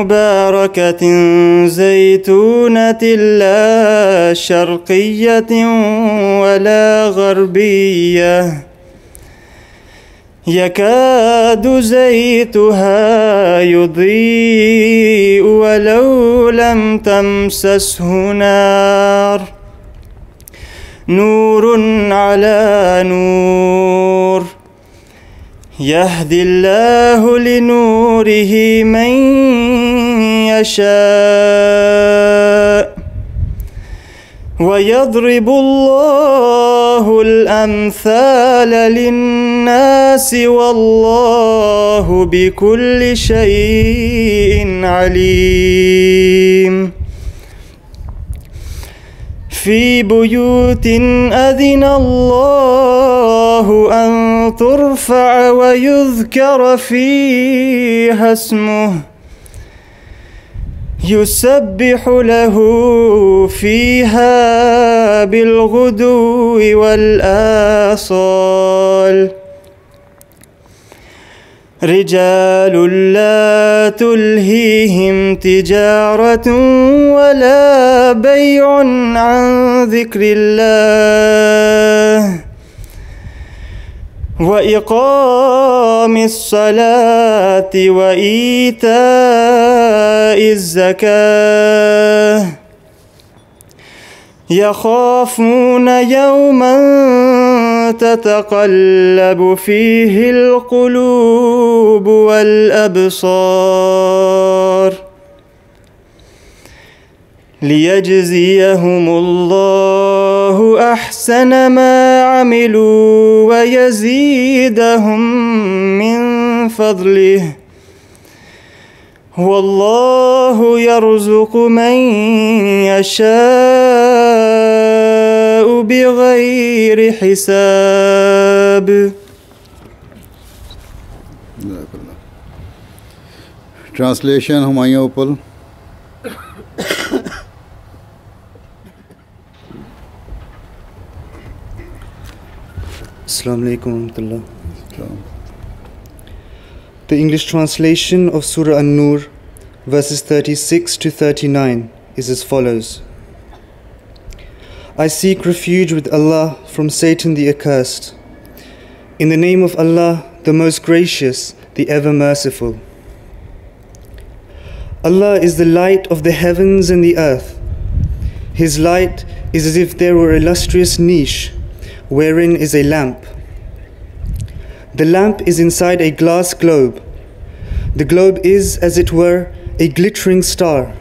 مباركة زيتونة لا شرقية ولا غربية. يكاد زيتها يضيء ولو لم تمسسه نار. نور على نور. يهدي الله لنوره من يشاء ويضرب الله الأمثال للناس والله بكل شيء عليم. في بيوت أذن الله أن ترفع ويذكر فيها اسمه. يسبح له فيها بالغدو والآصال. رجال لا تلهيهم تجارة ولا بيع عن ذكر الله. وإقام الصلاة وإيتاء الزكاة. يخافون يوما تتقلب فيه القلوب والأبصار. ليجزيهم الله أحسن ما عملوا ويزيدهم من فضله. والله يرزق من يشاء بغير حساب. ٹرانسلیشن ہمایوں اوپل Assalamu alaikum. The English translation of Surah An-Nur, verses 36 to 39, is as follows. I seek refuge with Allah from Satan the accursed. In the name of Allah, the most gracious, the ever merciful. Allah is the light of the heavens and the earth. His light is as if there were a lustrous niche wherein is a lamp. The lamp is inside a glass globe. The globe is, as it were, a glittering star.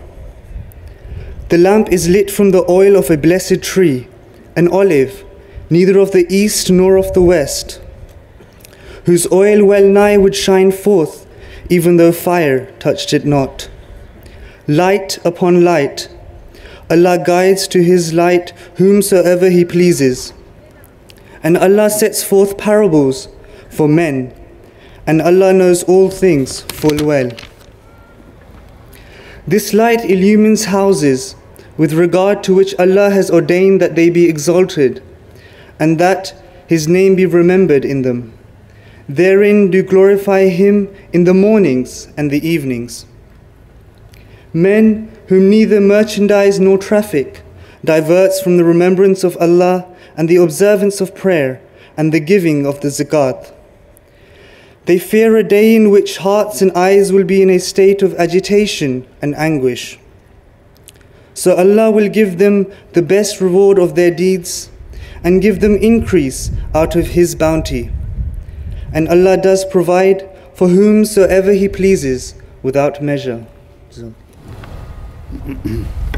The lamp is lit from the oil of a blessed tree, an olive, neither of the east nor of the west, whose oil well nigh would shine forth, even though fire touched it not. Light upon light, Allah guides to His light whomsoever He pleases. And Allah sets forth parables for men, and Allah knows all things full well. This light illumines houses, with regard to which Allah has ordained that they be exalted, and that His name be remembered in them. Therein do glorify Him in the mornings and the evenings. Men whom neither merchandise nor traffic diverts from the remembrance of Allah and the observance of prayer and the giving of the zakat. They fear a day in which hearts and eyes will be in a state of agitation and anguish. So Allah will give them the best reward of their deeds and give them increase out of His bounty. And Allah does provide for whomsoever He pleases without measure.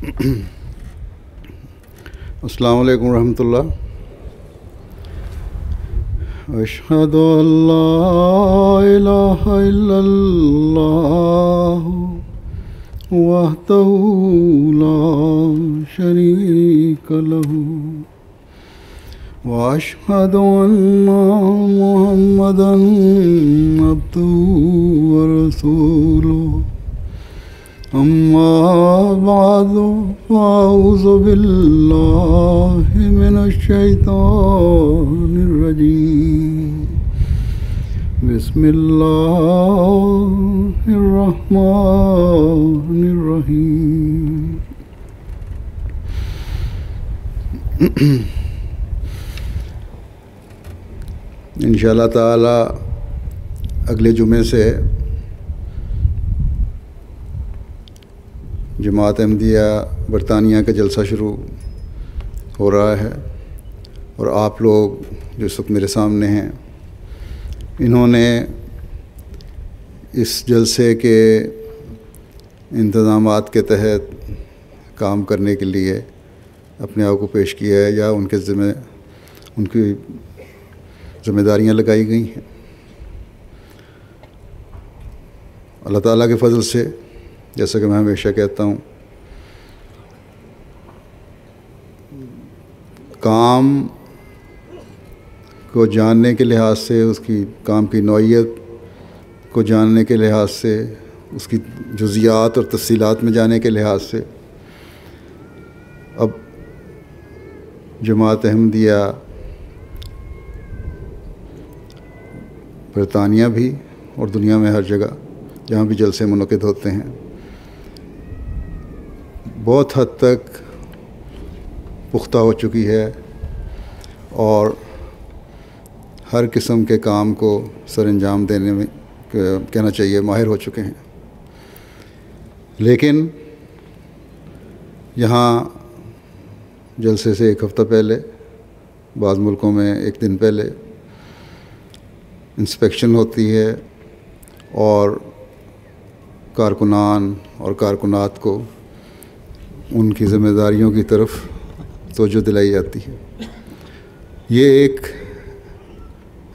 السلام عليكم ورحمة الله. أشهد أن لا إله إلا الله وحده لا شريك له. وأشهد أن محمدا عبده ورسوله. أما بعد، فأعوذ بالله من الشيطان الرجيم. بسم الله الرحمن الرحيم. ان شاء اللہ تعالی اگلے جمعے سے جماعت احمدیہ برطانیہ کا جلسہ شروع ہو رہا ہے اور آپ لوگ جو اس وقت میرے سامنے ہیں، انہوں نے اس جلسے کے انتظامات کے تحت کام کرنے کے لیے اپنے آپ کو پیش کیا ہے یا ان کے ذمہ، ان کی ذمہ داریاں لگائی گئی ہیں۔ اللہ تعالیٰ کے فضل سے جیسا کہ میں ہمیشہ کہتا ہوں، کام کو جاننے کے لحاظ سے، اس کی کام کی نوعیت کو جاننے کے لحاظ سے، اس کی جزیات اور تفصیلات میں جانے کے لحاظ سے۔ اب جماعت احمدیہ، برطانیہ بھی اور دنیا میں ہر جگہ جہاں بھی جلسے منعقد ہوتے ہیں۔ بہت حد تک پختہ ہو چکی ہے اور ہر قسم کے کام کو سر انجام دینے میں کہنا چاہیے ماہر ہو چکے ہیں۔ لیکن یہاں جلسے سے ایک ہفتہ پہلے، بعض ملکوں میں ایک دن پہلے انسپیکشن ہوتی ہے اور کارکنان اور کارکنات کو ان کی ذمہ داریوں کی طرف توجہ دلائی جاتی ہے۔ یہ ایک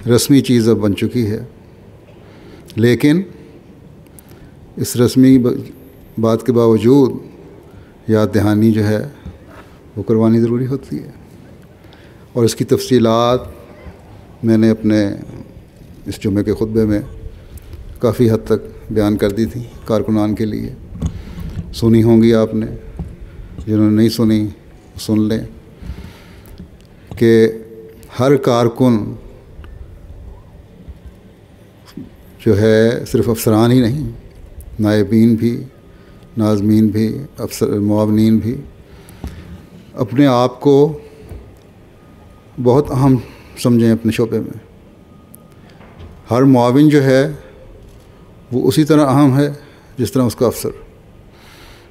رسمی چیز اب بن چکی ہے۔ لیکن اس رسمی بات کے باوجود یاد دہانی جو ہے وہ کروانی ضروری ہوتی ہے۔ اور اس کی تفصیلات میں نے اپنے اس جمعے کے خطبے میں کافی حد تک بیان کر دی تھی کارکنان کے لیے۔ سنی ہوں گی آپ نے۔ جنہوں نے نہیں سنی سن لیں کہ ہر کارکن جو ہے صرف افسران ہی نہیں، نائبین بھی، ناظمین بھی، افسر، معاونین بھی اپنے آپ کو بہت اہم سمجھیں اپنے شعبے میں۔ ہر معاون جو ہے، وہ اسی طرح اہم ہے جس طرح اس کا افسر۔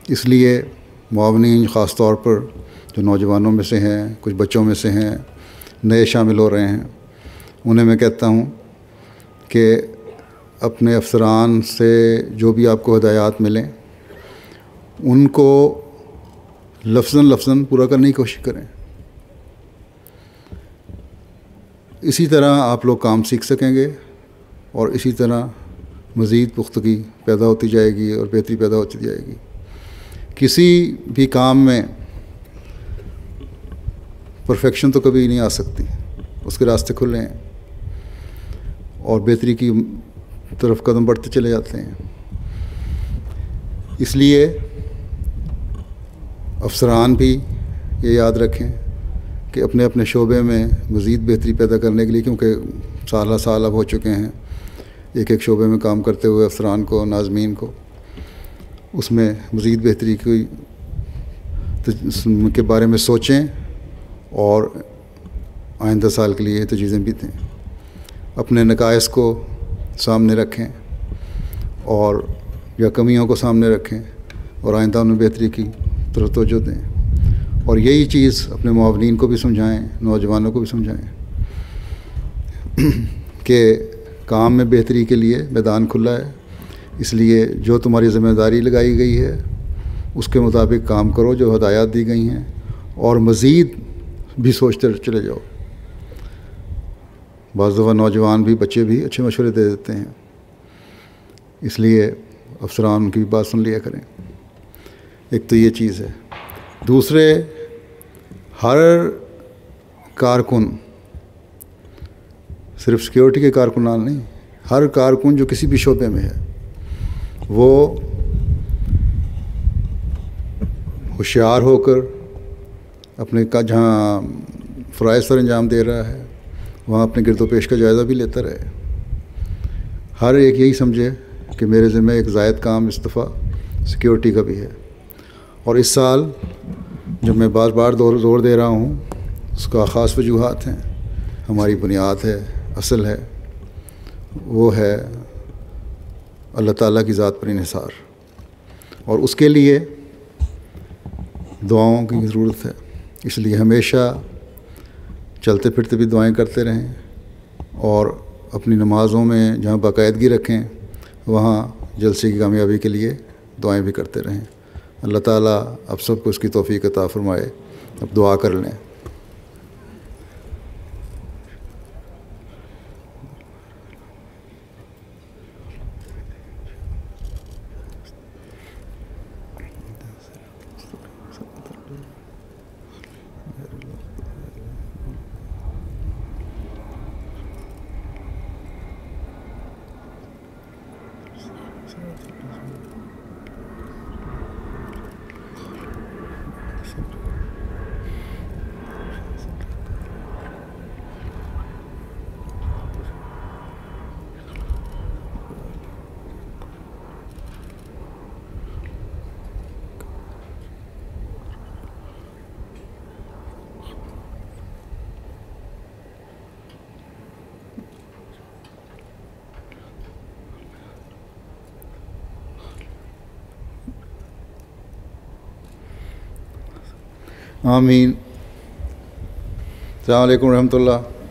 اس لیے معاونین خاص طور پر جو نوجوانوں میں سے ہیں، کچھ بچوں میں سے ہیں، نئے شامل ہو رہے ہیں۔ انہیں میں کہتا ہوں کہ اپنے افسران سے جو بھی آپ کو ہدایات ملیں، ان کو لفظ لفظ پورا کرنے کی کوشش کریں۔ اسی طرح آپ لوگ کام سیکھ سکیں گے اور اسی طرح مزید پختگی پیدا ہوتی جائے گی اور بہتری پیدا ہوتی جائے گی۔ کسی بھی کام میں پرفیکشن تو کبھی نہیں آ سکتی۔ اس کے راستے کھلے ہیں۔ اور بہتری کی طرف قدم بڑھتے چلے جاتے ہیں۔ اس لیے افسران بھی یہ یاد رکھیں کہ اپنے اپنے شعبے میں مزید بہتری پیدا کرنے کے لیے، کیونکہ سالہ سال اب ہو چکے ہیں، ایک ایک شعبے میں کام کرتے ہوئے افسران کو، ناظمین کو اس میں مزید بہتری کی کے بارے میں سوچیں اور آئندہ سال کے لیے تجویزیں بھی دیں اپنے نقائص کو سامنے رکھیں اور یا کمیوں کو سامنے رکھیں اور آئندہ انہیں بہتری کی طرف توجہ دیں۔ اور یہی چیز اپنے معاونین کو بھی سمجھائیں، نوجوانوں کو بھی سمجھائیں کہ کام میں بہتری کے لیے میدان کھلا ہے۔ اس لیے جو تمہاری ذمہ داری لگائی گئی ہے، اس کے مطابق کام کرو جو ہدایات دی گئی ہیں اور مزید بھی سوچتے چلے جاؤ۔ بعض دفعہ نوجوان بھی بچے بھی اچھے مشورے دے دیتے ہیں۔ اس لیے افسران کی بھی بات سن لیا کریں۔ ایک تو یہ چیز ہے۔ دوسرے، ہر کارکن، صرف سیکیورٹی کے کارکنان نہیں، ہر کارکن جو کسی بھی شعبے میں ہے وہ ہوشیار ہو کر اپنے کا جہاں فرائض سر انجام دے رہا ہے، وہاں اپنے گرد و پیش کا جائزہ بھی لیتا رہے۔ ہر ایک یہی سمجھے کہ میرے ذمہ ایک زائد کام اس دفعہ سیکیورٹی کا بھی ہے۔ اور اس سال جب میں بار بار دور زور دے رہا ہوں، اس کا خاص وجوہات ہیں۔ ہماری بنیاد ہے، اصل ہے، وہ ہے اللہ تعالیٰ کی ذات پر انحصار۔ اور اس کے لیے دعاؤں کی ضرورت ہے۔ اس لیے ہمیشہ چلتے پھرتے بھی دعائیں کرتے رہیں اور اپنی نمازوں میں جہاں باقاعدگی رکھیں، وہاں جلسے کی کامیابی کے لیے دعائیں بھی کرتے رہیں۔ اللہ تعالیٰ اب سب کو اس کی توفیق عطا فرمائے۔ اب دعا کر لیں۔ آمین۔ السلام علیکم ورحمۃ اللہ۔